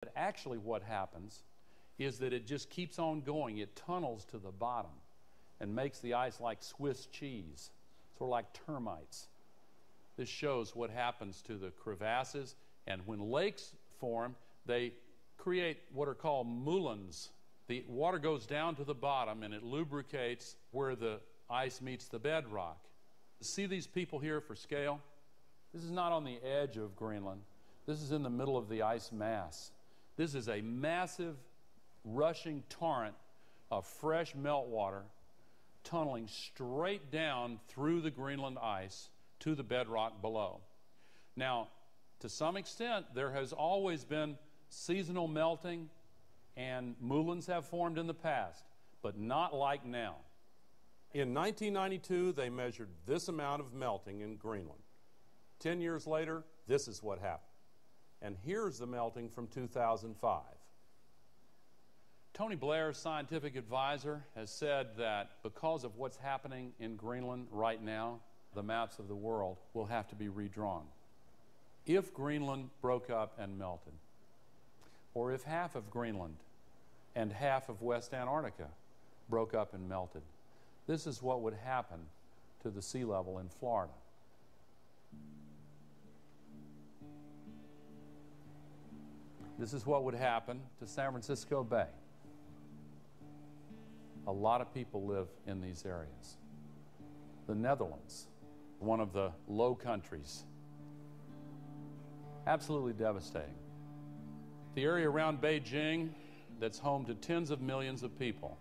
But actually, what happens is that it just keeps on going. It tunnels to the bottom and makes the ice like Swiss cheese, sort of like termites. This shows what happens to the crevasses, and when lakes form, they create what are called moulins. The water goes down to the bottom and it lubricates where the ice meets the bedrock. See these people here for scale? This is not on the edge of Greenland. This is in the middle of the ice mass. This is a massive, rushing torrent of fresh meltwater tunneling straight down through the Greenland ice to the bedrock below. Now, to some extent, there has always been seasonal melting, and moulins have formed in the past, but not like now. In 1992, they measured this amount of melting in Greenland. Ten years later, this is what happened. And here's the melting from 2005. Tony Blair's scientific advisor, has said that because of what's happening in Greenland right now, the maps of the world will have to be redrawn. If Greenland broke up and melted, or if half of Greenland and half of West Antarctica broke up and melted, this is what would happen to the sea level in Florida. This is what would happen to San Francisco Bay. A lot of people live in these areas. The Netherlands, one of the low countries, absolutely devastating. The area around Beijing, that's home to tens of millions of people.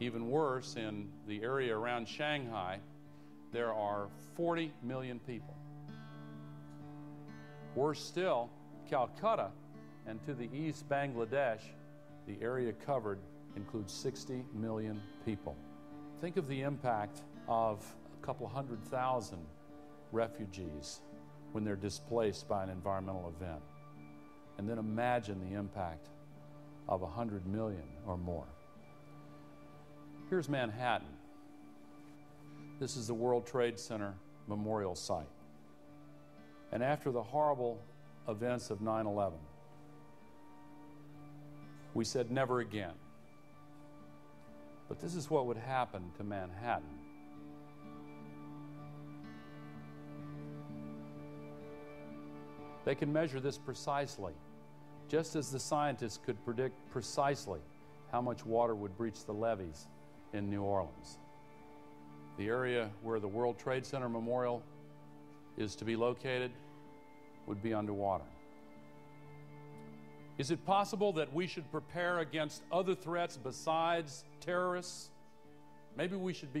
Even worse, in the area around Shanghai, there are 40 million people. Worse still, Calcutta and to the east, Bangladesh, the area covered includes 60 million people. Think of the impact of a couple hundred thousand refugees when they're displaced by an environmental event. And then imagine the impact of 100 million or more. Here's Manhattan. This is the World Trade Center Memorial Site. And after the horrible events of 9 11, we said never again. But this is what would happen to Manhattan. They can measure this precisely, just as the scientists could predict precisely how much water would breach the levees in New Orleans. The area where the World Trade Center Memorial is to be located would be underwater. Is it possible that we should prepare against other threats besides terrorists? Maybe we should be